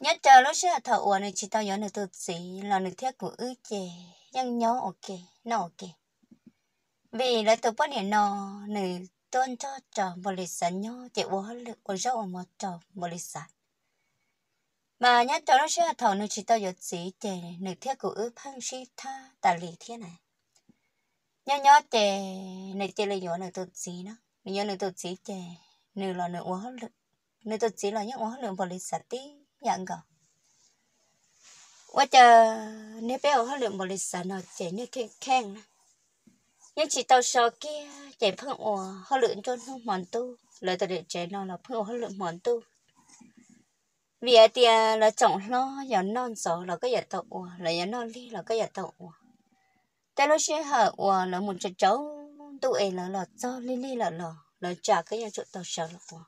nhất chờ lúc sẽ thợ uổng này chỉ tao nhớ được tự gì là được thiết của ư chè nhưng nhớ, ok, nó ok. Vì là tôi bắt này nó nữ tôn cho trò một lịch sản nhớ, chỉ uổng lực của rau một trò một lịch sản mà nhất chờ nó sẽ thợ nó chỉ tao nhớ gì chè nữ thiết của ư phăng si tha, tà lì thế này. Nhớ nhớ chè nữ chè là nhớ được tự gì nó nhớ được tự gì chè nữ là nữ uổng lực nữ tự gì là nhớ uổng lực một lịch sản tí nhận cả quá chờ, nếu bé ở lượng một lịch sử nó chạy như khen khen nhưng chỉ tàu sò kia, chạy phương ổ họ lượng cho nó mòn tu. Lời tao để chạy nó là phương ổ họ lượng mòn tu. Vì ở tia là trọng lo, giờ non sò là cái giờ tàu ổ là giờ non ly là cái giờ tàu ổ tại lúc xe hở ổ là một trận cháu tụi là là cho ly ly là là là trả cái giờ chỗ tàu sò là ổ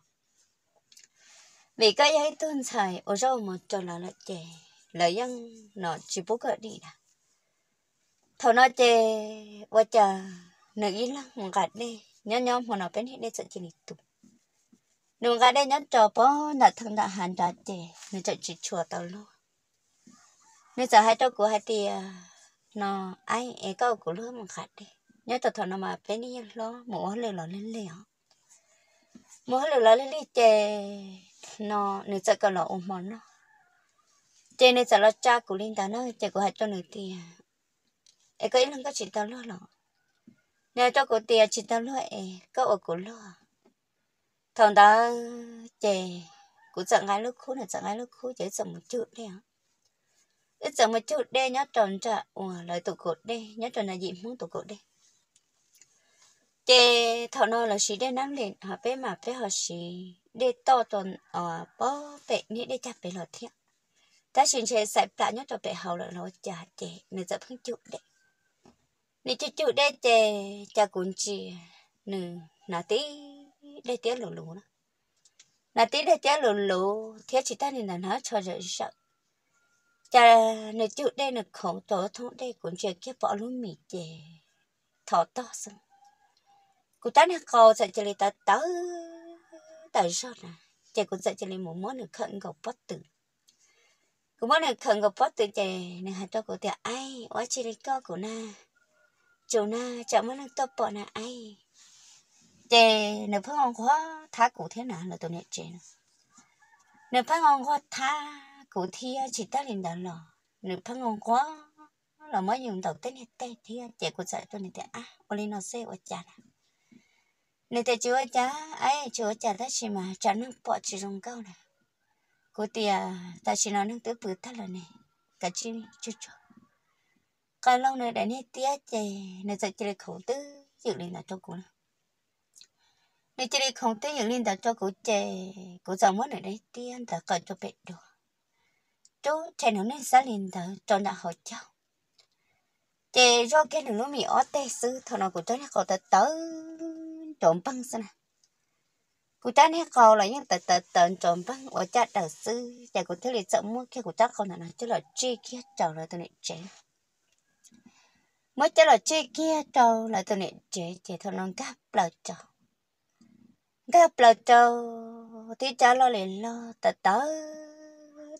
vì cái ấy tuân xài ở rau mà cho là là chè? Là dân nó chỉ bố cỡ đi nè. Thầu nó chè và chờ nữ ý lắm một gạt đi. Nhớ nhớ mà nó bên hết đây sợ chỉ đi tụ nữ gạt đây nhớ cho bó, nợ thằng đã hàn đã chè. Nữ chạy chỉ chùa tao luôn nữ giờ hai trâu của hai tia à, nó ai ấy câu của lứa một gạt đi. Nhớ tao thầu nó mà bên đi lo, mổ lên lò lên liền mổ lên lò lên đi chè nó nữ sợ có lo ôm món nó chế nên sợ lo cha của linh ta nó chế của hai cho nữ tiền ấy cái lần có chỉ tao lo lọ. Nếu cho của tiền chỉ tao lo ấy có ở của lo thằng đó, trẻ, của sợ ngay lúc khu này sợ ngay lúc khu chỉ sợ một chút đấy hả? Ít sợ một chút đây nhớ tròn trả ủa lời tụ cột đây nhớ tròn là gì muốn tụ cột đây chế thằng nó là chỉ đây nắng lên họ bé mà bé họ xí để to tuần ở bó bệ ní để chặt bệ lọt thiệt ta xin chế sạch plạ nhớ cho bệ hậu là nó chả chè nên dập không chịu đấy nên chịu chịu đây chè chả cũng chỉ nè nà tí đây tiếc lù lù đó. Nà tí đây tiếc lù lù thiệt chỉ ta nên là nó cho rồi sợ. Chả nè chịu đây nè khổng tổ thông đây cũng chỉ kia bỏ luôn mì chè thọ to xong cụ ta nè cầu sẽ chỉ ta tới tại sao nè? Chè cũng sợ sẽ lên một món được khẩn gặp bắt tử. Cũng món được khẩn gặp bắt tử chè nè hạt cho của tiệt ai, quá chỉ lên co của na. Chỗ na chẳng món được tập bỏ na ai. Chè nè phải ngon quá thá cụ thế nào là tôi nè chè nè phải ngon quá thá cụ thi chỉ ta lên đó lò. Nè phải ngon quá là mới dùng đầu tên hết tên thì chè cũng sợ tôi nè tiệt à ô lên nó xe ở chả nè tiệt chúa cha ấy chúa cha ta chỉ mà cha nâng bỏ chỉ dùng câu này. Cô tia à, ta chỉ nói nâng tới bự thật là này. Cả chi chú chú. Cái lâu này đã nét tia chè, này sẽ chơi khẩu tư dự định là cho cô nè. Này chơi khẩu tư dự định là cho cô, chè, cô giàu muốn ở đây tia ta cần cho bệnh đồ. Chú, chè nó nên xa liền ta cho nhà họ cháu. Chè do cái đường nó mì ở tê sư thằng nào cũng cho nó cậu ta tới trộm băng xin à, cụ cha nè cầu là những tờ tờ tờ trộm băng. Ở cha đầu sư cha cụ thứ lịch sợ mua kia cụ cha không nào chứ là chi kia trầu là tôi này chế mới cho là chi kia trầu là tôi này chế chế thôi nó gấp là trầu. Gấp là trầu. Thì cha lo liền lo tờ tờ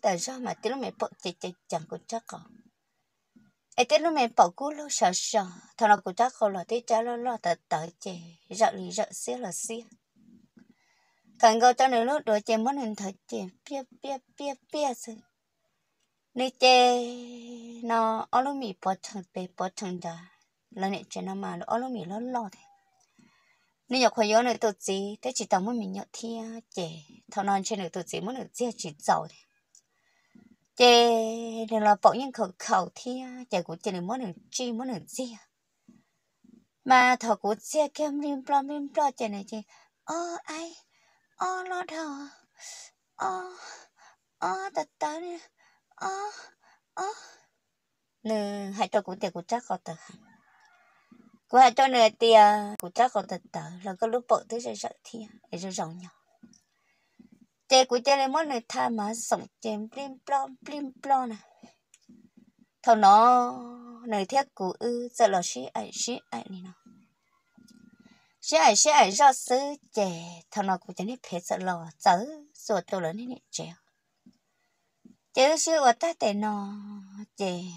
tờ sao mà tí lúc mẹ bỏ chế chế chẳng cụ cha còn? Ấy tí lúc mẹ bỏ cú lo sợ sợ. Thằng nào cũng chắc không là tí cha lo lo tờ tờ chế rợ lì rợ xía là xía càng câu cho nên lúc đó chị muốn hình thật chị bia bia bia bia sự. Nên chị nó ở lúc mì bỏ thằng bề bỏ thằng đó là nè chị nó mà ở lúc mì lo lo thế. Nên nhọc khoai nữa tụt gì thế chỉ tao muốn mình nhọc thia chị thằng non trên được tụt gì muốn được chia chỉ giàu thế chị nên là bỏ những khẩu khẩu thia à, chị của chị muốn được chi muốn được gì mà thọ của chị kem rim plo rim plo chị này chị ô ai ô lo thọ ô ô tật tớ đi ô ô nè hãy cho của tiền của chắc có tờ của hãy cho nè tiền của chắc có tờ tờ là có lúc bộ tới sẽ sợ thiên để cho rộng nhỏ chè của chè lên món này tha mà sống chém plim plom plim plom nè. Thằng nó, này thiết của ư giờ là sĩ ai sĩ ai này nào sẽ ai sẽ ai ra sư chè. Thằng nó của chẳng biết phải sợ lò chớ rồi tôi lớn nên chè. Chứ sư của ta để nó chị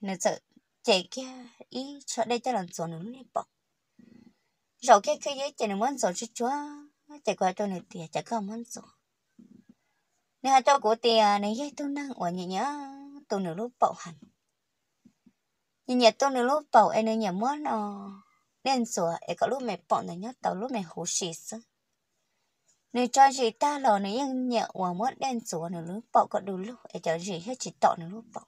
nó sợ chị kia, ý cho đây cho lần rồi nó đi bỏ. Rồi cái cái gì chị nó muốn rồi chứ chúa. Chị qua cho này tiền chị không muốn rồi nếu cho của tiền này vậy tôi năng ở nhỉ nhớ tôi nửa lúc bảo hẳn nhìn nhà tôi nửa lúc bảo em ấy nhà muốn nó nên sửa em có lúc mẹ bỏ này nhá, tao lúc mẹ hú xì sơ nếu cho chị ta lò này nhưng nhẹ và mất đen sửa nửa lúc bảo có đủ lúc em cho gì, hết chỉ tọ nửa lúc bảo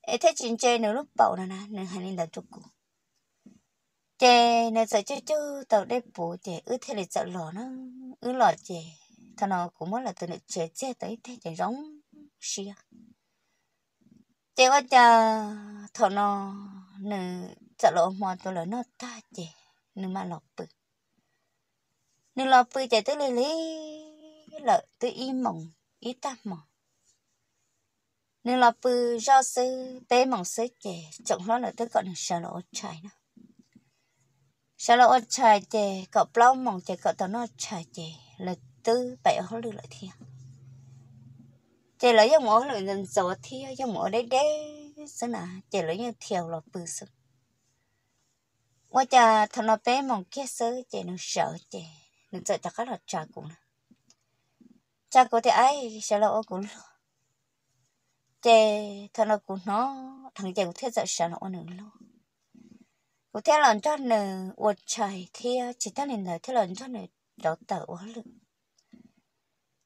em thấy chuyện chơi nửa lúc bảo nè nè, nên hành nên là chụp cụ chè nè sợ chứ chứ, tao đây bố chè ư thế là sợ lò nó, ư lò chè thằng nó cũng muốn là từ nãy chè chè tới thế chạy giống xia. Chè quá cha thằng nó nữ sợ lộ mò tôi là nó ta chè nữ mà lọc bự. Nữ lọc bự chạy tới lấy lấy lợ tới y mộng y ta mộng, nên là bự do sư bé mộng sư chè chẳng nói là tới gọi là sợ lộ chạy nữa sợ lo chạy chè cậu plau mong chè cậu tao nó chạy chè là tư, bảy họ lừa lại thiệt. Chè lấy giống mỗi lần dần dò thiệt giống mỗi đấy đấy sao nà chè lấy như thiều là bự sự qua cha thằng nó bé mong kia sớ chè nó sợ chè nó sợ chắc là cha cũng cha cũng thì ai sao lo cũng chè thằng nó cũng nó, thằng chè cũng thiết sợ sợ nó nữa luôn. Cũng thế lần cho nè uất chạy thì chỉ ta nên là thế lần cho nè đó tờ quá lượng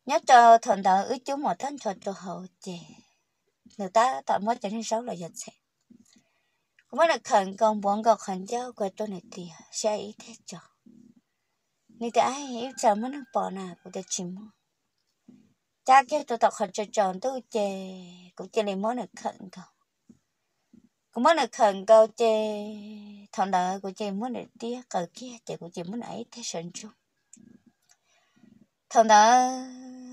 nhớ cho thần đạo ước chú một thân thuận cho hậu chị người ta tạo mất cho nên xấu là dân sẽ cũng là khẩn công bốn gọc khẩn giao của tôi này thì sẽ ý thế cho. Nên thì ai yêu chờ mất nó bỏ nào của tôi chỉ mua cha kia tôi tập khẩn cho tròn tôi chè. Cũng chỉ lấy món này khẩn công cũng muốn được khẩn cầu chè. Thằng đó của chị muốn để tia cờ kia chị của chị muốn ấy thế sơn chung thằng đó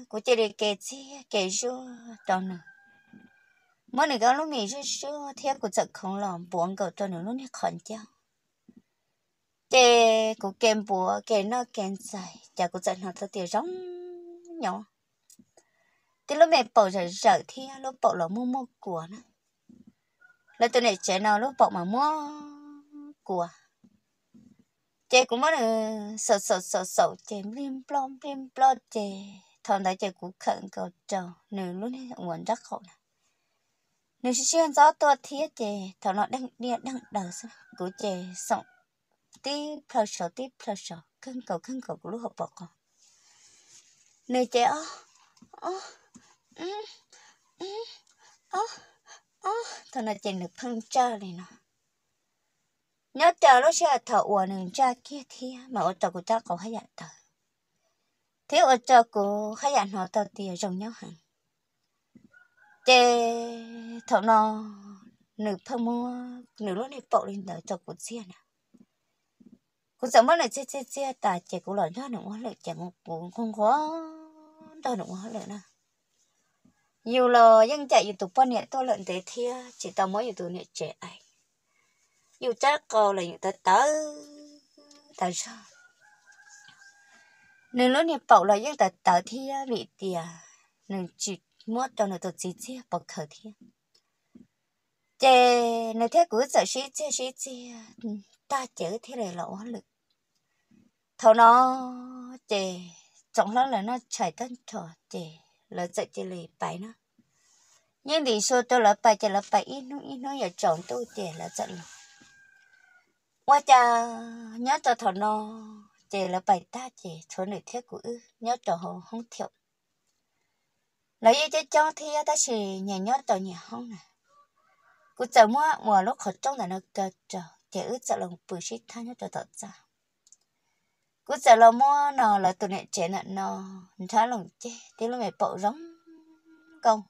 của chị đi kể chi kể chú đó nè mỗi được cái lúc mình cho chú thế của giật không lòng buồn cầu cho nữa lúc này khẩn cho chị của kèm bùa kèm nó kèm dài chả của giật nó thật tiền rong nhỏ thì lúc mẹ bỏ rồi sợ thì lúc bỏ là mua mua của nó là tôi này trẻ nào lúc bọc mà mua của chị cũng mất sợ sợ sợ sợ chị blim plom blim plom chị thằng đại trẻ cũng khẩn cầu trầu nửa lúc này nguồn rất khổ này nếu xuyên gió to thiết chè thằng nó đang đi đang đầu sao của chè sống tí phờ sờ tí phờ sờ khẩn cầu khẩn cầu của lúc học bọc con nếu chè ó ó ừ ừ ơ ơ thằng nó chèn được phân cha này nó nhớ chờ nó sẽ thợ uổng nương cha kia thì mà ở chờ của cha có hay dặn thở thiếu ở cho của hay hàng họ tao tiền rồng nhau hẳn chê thọ nó nửa phân mua nửa lúc này bộ lên đời cho của xe nè. Cũng sợ mất là chê chê chê, tài chê của lời nó nữa lại chè một cũng không có đâu nữa lại nè. Nhiều là dân chạy youtube bao nhiêu tôi lợn thế thia chỉ tao mới youtube này trẻ ấy, nhiều chắc cô là những tớ tớ tại sao nên lúc này bảo là những tớ tớ thia à, bị tìa nên chỉ mua cho nó tôi chỉ chia bảo khởi thi, chè nên thế cứ sợ xí chia xí chia ta chữ thế này là quá lực. Thầu nó chè trọng lắm là nó chạy tân trò chè là dạy chỉ lì nó. Nhưng thì số tôi là bài chỉ là bài ít nó ít nó giờ chọn tôi chỉ là dạy là qua cha nhớ cho thằng nó chỉ là bài ta chỉ, số nữ thiết của ư, nhớ cho họ không thiệu. Lấy cho cho thì ta chỉ nhà nhớ tàu nhà không nè. Cứ chờ mua mùa lúc khởi trong là nó cờ chờ chỉ ư chờ lòng bự sĩ tha nhớ cho tao ra. Cứ chờ là mua nó là tụi này trẻ nè nó thả lòng chê thì lúc mẹ bộ giống công.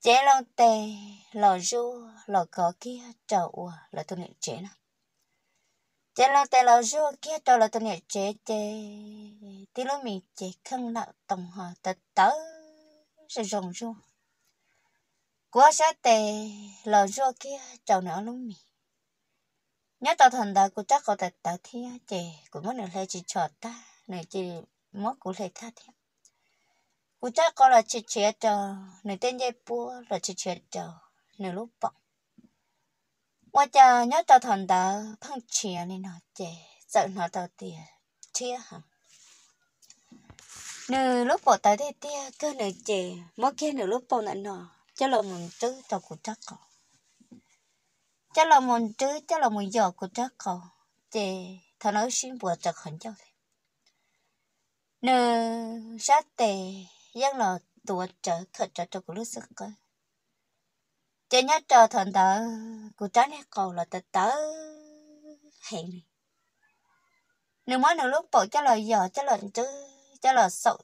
Chế lòng tề lò ru lò có kia trầu là tụi này trẻ nè chế lo tê lo ru kia cho là tụi nhảy chế chế tí lo mình chế không nặng tổng hòa tớ tớ. Sẽ rồng ru. Quá sẽ tê lo ru kia cho nó lúc mình, nhớ tao thành đạo của chắc có tật tớ thi chế cũng muốn được lấy chỉ cho ta này chỉ mất cũng lấy ta thì của chắc có là chỉ chế cho này tên dây búa là chỉ chế cho này lúc bọc qua cha nhớ tao thần đó phăng chia nên nó chè sợ nó tao tiền chia hả nửa lúc bỏ tới đây tia cơ nửa chè mỗi kia nửa lúc bỏ nãy nó cho là mừng chứ tao cũng chắc có cho là mừng chứ cho là mừng giờ cũng chắc có chè thằng nói xin bùa chắc hẳn cho thế nửa sát tề giang là tuổi trở khởi trở cho lúc sức coi chỉ nhớ cho thần tớ của trái này cầu là tớ tớ hẹn này nếu mới nửa lúc bộ cho lời giờ cho lời chứ cho lời sợ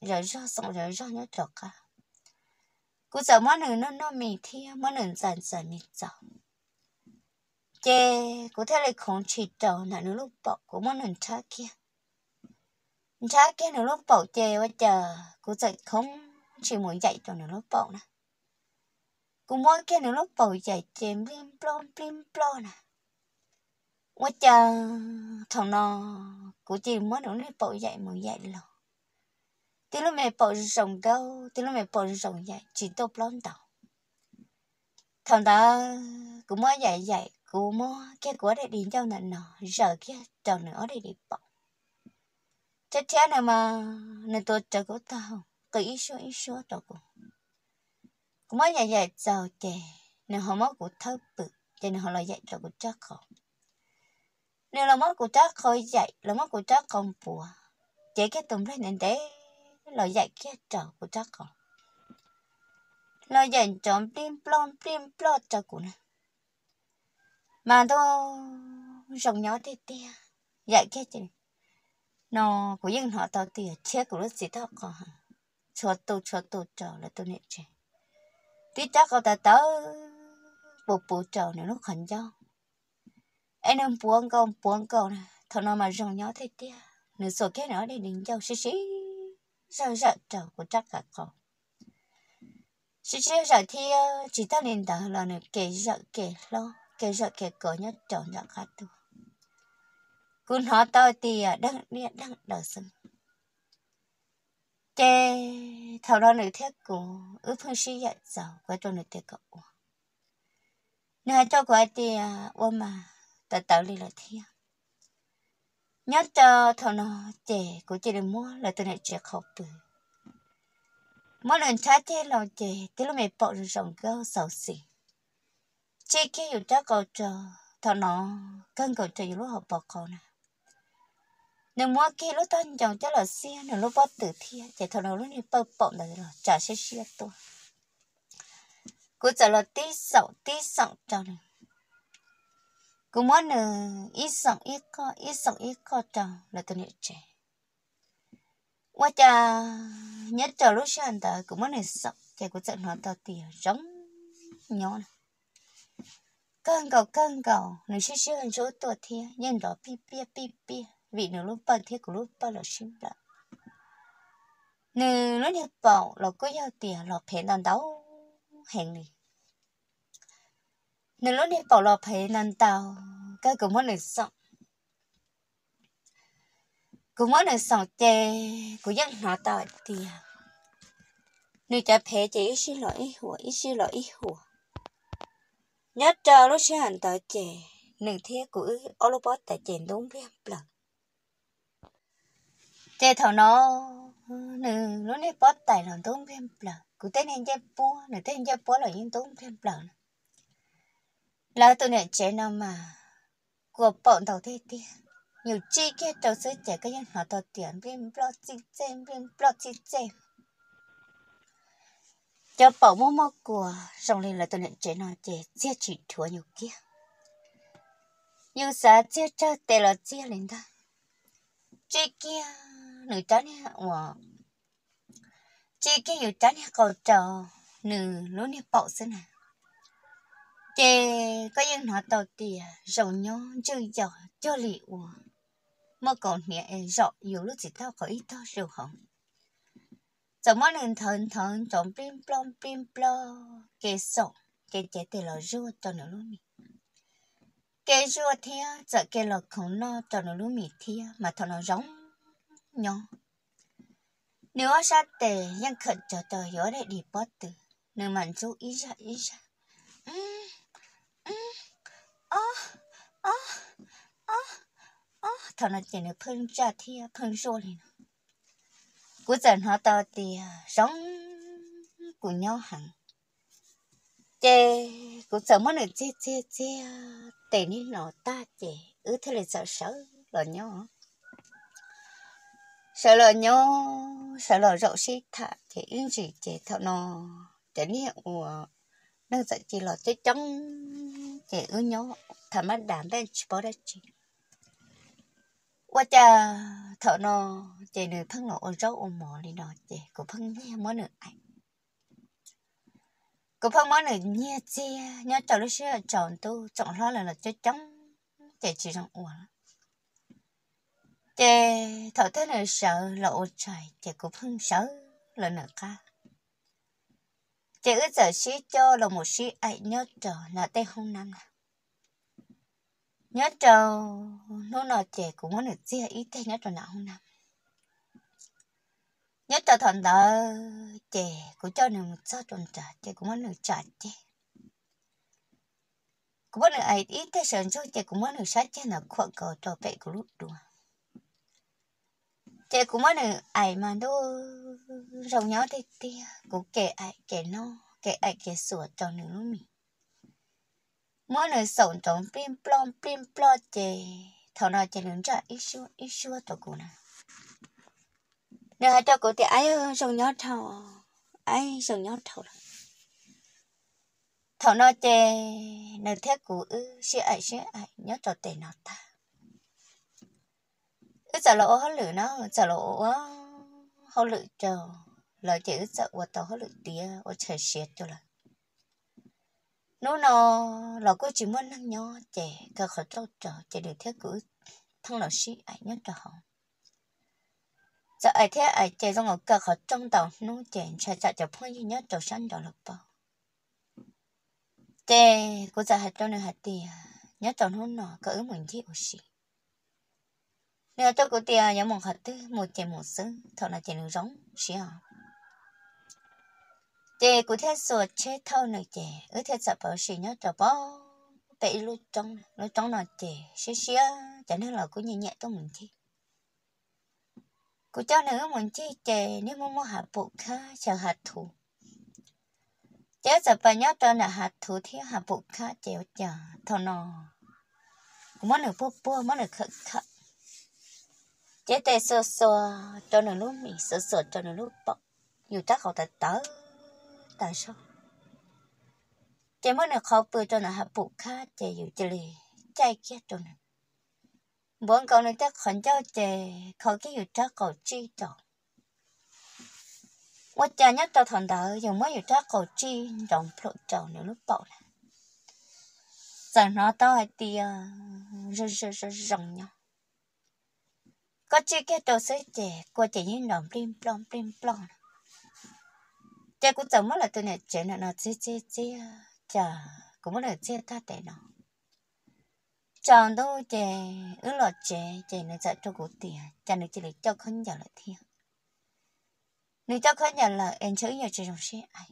rồi do sợ rồi do nhớ trọc cả. Cú sợ mới nửa nó nó mì thi mới nửa dần dần mì dở, chê cú thấy lại không chỉ trầu là nửa lúc bộ của mới nửa cha kia. Cha kia nửa lúc bộ chê quá chờ cú sợ không chỉ muốn dạy cho nửa lúc bộ nữa cú mỗi kia nó lúc bầu chạy chém blim plon blim plon à, quá chờ thằng nó cú chị mới nó lúc bầu chạy mới chạy lò. Tí lúc mẹ bầu rồng câu tí lúc mẹ bầu rồng chạy chỉ tô plon tàu. Thằng đó cú mới dạy dạy cú mới cái của để đi cho nè nọ giờ kia chờ nữa để đi bầu chắc chắn là mà nên tôi chờ của tao. Cứ ít số ít số tao cũng cũng mới dạy dạy giàu chè. Nên họ mất của thơ bự, cho nên họ lại dạy cho của chắc không nếu là mất của chắc không dạy, là mất của chắc không bùa. Chỉ cái tùm lên nên để là dạy cái trò của chắc không là dạy chọn plim plom, plim plot cho của nè mà tôi rồng nhỏ tê tê dạy cái gì? Nó của dân họ tao tiền chết của nó gì tao có cho tôi cho tôi chờ là tôi niệm chuyện tí chắc có ta tớ bộ bộ chờ này nó khẩn cho em em buông câu buông câu nè. Thằng nào mà rong nhỏ thế tia nửa số cái nữa đi đến châu xí xí. Sao sợ chờ của chắc cả con. Xí xí, sợ thì ờ, chỉ ta nên đỡ là nửa kể sợ, kể lo, kể sợ kể cỡ nhất chờ nhận khác tu cún họ tôi thì ờ, đang đi đang đợi sưng chê thầu đó nữ thiết của ước phương sĩ dạy giàu của trong nữ thiết cậu nè cho của thì ôm mà ta tạo lý là thiên nhớ cho thầu nó chê của chị được mua là tôi này chê khẩu bự mỗi lần trái chê lòng chê tí lúc mày bỏ rồi rộng gâu sầu xỉ chê cho cậu chờ thầu nó cân cậu chờ lúc học bỏ cậu nào nếu mua kia lúc tan chồng cho là xe, nếu lúc bắt tử thi chỉ thằng nào lúc này bơ bơm là rồi trả xe xe tôi. Cứ trả là tí sậu tí sậu cho này cứ muốn nè ít sậu ít co ít sậu ít co cho là tôi nhận trẻ. Qua cha nhất chờ lúc sáng ta cũng muốn nè sậu chỉ cứ chạy nó tao tiền giống nhỏ này. Cơn cầu cơn cầu, nếu xe xe hơn số tuổi thi nhân đó, pi pi pi pi vì nếu lúc bao thiết của lúc bao là xin là nếu lúc nhập bảo là có giao tiền là phải làm đấu hẹn đi, nếu lúc nhập bảo là phải làm tàu cái cũng muốn được sống cũng muốn được sống chè của dân họ tàu tiền. Nếu chả phải chỉ ít xin lỗi ít hùa ít xin lỗi ít hùa. Nhất cho lúc sẽ hành tàu chè nâng thiết của ô lô bó tại chè đúng với em lần chế thầu nó ừ, nè nó nè bớt tài lòng tốn phim bờ cụ tên anh chế bố nè tên chế bố là những tốn phim bờ là tôi nè chế nào mà của bọn tàu thế tiền, nhiều chi kia tàu sẽ chế cái nhân họ tàu tiền phim bờ chi chém phim bờ chi chém cho bảo mua mua của xong lên là tôi nhận chế nào chế chia chỉ thua nhiều kia. Nhiều giá chia cho tệ là chia lên đó chế kia nữ tránh wa chị cái yêu nè? Cầu trò nữ lúa nè, bọ xin à? à, nè chị có những nói tàu tìa rầu nhó chơi giỏi cho liệu mà còn nhẹ rõ nhiều lúc chị tao có ít tao rượu không giờ mà nên thần thần chọn plim plom plim plom. Kê sọ kê chế tê lò rùa cho nó luôn kê rùa thia giờ kê lò không no cho nó luôn mì thia, mà thọ nó giống nhỏ nếu sát tề nhưng khẩn cho tờ gió để đi bớt tử, nếu mà chú ý ra ý ra. Ừ, ừ, ơ ơ ơ ơ. Thằng nó chỉ được phân ra thì phân số lên. cú dần họ tao thì sống à, của nhau hẳn. Chê cú sợ mất được chê chê chê tệ ní nó ta chê. Ứ thế là sợ sợ là nhau sợ là nhớ, sợ là rậu xí thả thì yên gì chê thọ nó chê niệm của nó dạy chỉ là chết chống chê ứ nhớ, thả mắt đảm bên chỉ bỏ ra chị quá cha thợ nó chị nữ phân nọ ôn rau ôm mỏ đi đó, chị của phân nhé món nữa ảnh cô phân món nữa nghe chia nhớ chồng lúc xưa chọn tu, chọn lo là là chết chống chạy chỉ rằng uổng chị thọ thế này sợ là ô trời chị cũng không sợ là nợ ca chị ước giờ xí cho là một xí ai nhớ trò là tê không năm nè. Nhớ trâu nó nói chè cũng muốn được chia ít tê nhớ trâu nào không năm nhớ trâu thằng đó chè cũng cho nên một sao tròn trả chè cũng muốn được trả chè. cũng muốn được ai ít thế sợ cho chè cũng muốn được sát chè là khoa cầu trò bệ của lúc đùa trẻ cũng mới được ai mà đâu rồng nhau thì thì cũng kể ai kể nó kể ai kể sủa cho nữa mình mỗi người sống trong pin plom pin plom chè thằng nào chè lớn ra, ít xua ít xua cho cô nè. Nếu hai cho cô thì ai rồng nhót thầu ai sống nhót thầu thằng nào chè nếu thế cô ư sẽ ai sẽ ai nhớ cho tiền nó ta? Ư giờ lộ hết lửa nó giờ lộ hết lửa chờ lời chữ sợ của tàu hết lửa tía ở trời, xịt cho là nó nó là cô chỉ muốn năng nhỏ trẻ cả khỏi trâu trở trẻ được theo cứ thằng là sĩ ai nhất cho họ. Giờ ai thế, ai trẻ trong ở cả khỏi trong tàu nó trẻ sẽ chạy chạy phong duy nhất trâu sẵn đó là bao trẻ cô giờ hạt trâu này hạt tía nhất trâu nó nó cả ứ mình thi ở sĩ nếu tôi cứ tiền nhớ một hạt tư một chè một xứ thọ là chè nó giống xí à chè cũng thế sửa chế thâu này chè ở thế sợ bảo xí nhớ cho bó. Bị lúc trong lúc trong là chị xíu xíu chẳng nên là cũng nhẹ nhẹ tôi mình chi. Cứ cho nữa mình chi chè, nếu muốn mua hạt bột khá chờ hạt thủ. Chế sợ bảo nhớ cho là hạt thủ, thiếu hạt bột khá chèo chờ thọ nọ cũng muốn được bố bố muốn được khắc khắc chế tê sơ sơ cho nó lúc mình sơ sơ cho nó lúc bọc dù chắc họ ta tớ tại sao chế mới được khó bự cho nó hạ bụng khá chế dù chế lì chạy kia cho nó bốn câu nó chắc khẩn cho chế khó cái dù chắc cầu chi cho quá thằng đó chắc chi nó hay nhau có chi cái đồ sấy trẻ cô chỉ như nòng plim plom plim plom trẻ cũng chẳng mất là tôi này trẻ nó nó chế chế chế chả cũng mất là chế ta trẻ nó chọn đâu trẻ ứ lọ trẻ trẻ nó dạy cho cụ tiền cha nó chỉ để cho khấn giờ là thiên nếu cho khấn giờ là em chữ nhiều chơi dùng xe ai.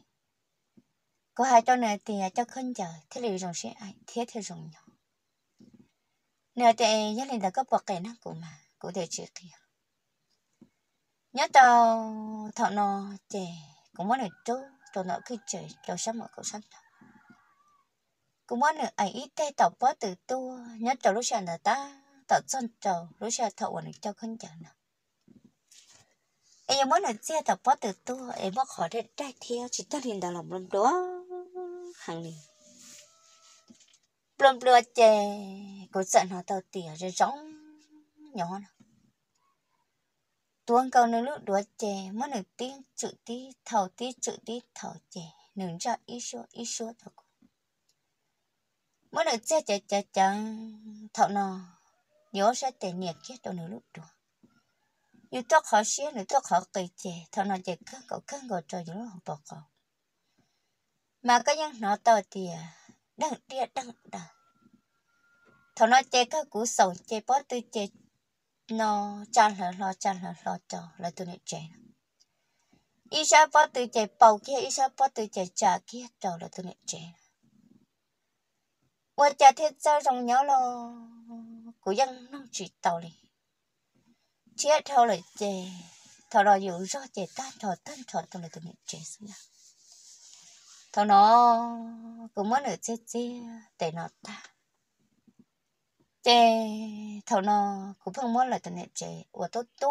Có hai cho này thì cho khấn giờ thế là dùng xe ai? Thế thì dùng nhỏ. Nếu thì nhất là có bậc cái nó của mà cụ thể chỉ kia nhớ tao thọ nó trẻ cũng muốn được chú cho nó khi chơi cho sắm ở cậu sắm cũng muốn được ảnh ít tay tàu bó từ tua nhớ tàu lúc sáng là ta tàu son trầu lúc sáng thọ được cho khấn chờ nào em muốn được chia tàu bó từ tua em muốn khỏi để trai theo. Chỉ ta liền đào lòng lắm đó hàng liền. Lầm lừa chè cũng sợ nó tàu tỉa rồi giống nhỏ nè tuôn cầu nửa lúc đuổi chè mất nửa tiếng, chữ tí thầu tí, chữ tí thầu chè. Nửa cho ít số ít số thầu mất nửa chè chè chè chè, thầu nọ nhớ sẽ tệ nhiệt kia đồ nửa lúc đuổi như tóc khó xé nửa tóc khó cây chè. Thầu nọ chè căng cậu căng cậu trời những lúc bỏ cậu mà cái nhân nó to thì à, đằng tia, đằng đằng. Thầu nọ chè các cú sầu, chè bó tư chè nó chăn là lo chăn là lo cho là tôi này trẻ ít sao bắt từ chạy bầu kia ít sao bắt từ chạy trả kia trâu là tôi nè trẻ và trả thiết sao trong nhớ lo của dân nó chỉ tàu đi chết thôi là chè thọ đó dù rõ chè ta thọ tan thọ tôi là tôi nè trẻ xuống thọ nó cũng muốn ở chết chết, để nó ta chè thầu nó cũng không muốn là tôi nè chè và tôi to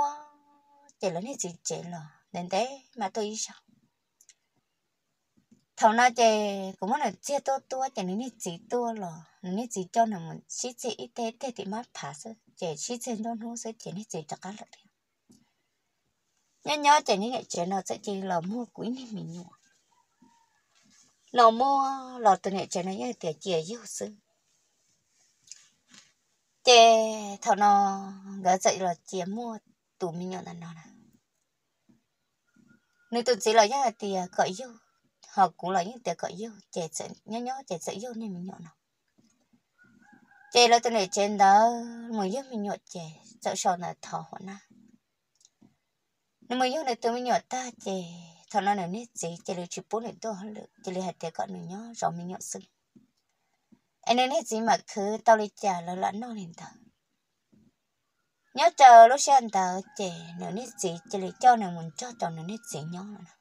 chè lớn hết gì chè là nên thế mà tôi sao thầu nó chè cũng muốn là chia to to chè nó hết gì to lo nên gì cho nó mình chỉ chỉ ít thế thế thì mất phá sơ. Chè chỉ trên nó nó sẽ chè hết gì cho cá lại nhớ nhớ chè nên chè nó sẽ chè là mua quý nên mình nhọ lò mua, lò từ này chè nó như tiền chè yêu sự chè thọ nó gỡ dậy là chè mua tủ mình nhọ là nó nè. Nếu tôi chỉ là những tiền cởi yêu họ cũng là những tiền cởi yêu chè sẽ nhớ nhớ chè sẽ yêu nên mình nhọn nó, chè là tôi này trên đó mới yêu mình nhọn chè, sợ sợ là thọ họ na nếu mới yêu này tôi mới nhọn ta chè, thọ nó là nét gì chè là chỉ bốn này tôi hơn được chè là hạt tiền cởi nữa nhớ rồi mình nhọn sưng anh nên hết gì mà cứ tao đi chờ lỡ lỡ nó liền thở nhớ chờ lúc xem tờ chè nữa nít gì chỉ để cho này muốn cho cho nữa nít gì nhớ nữa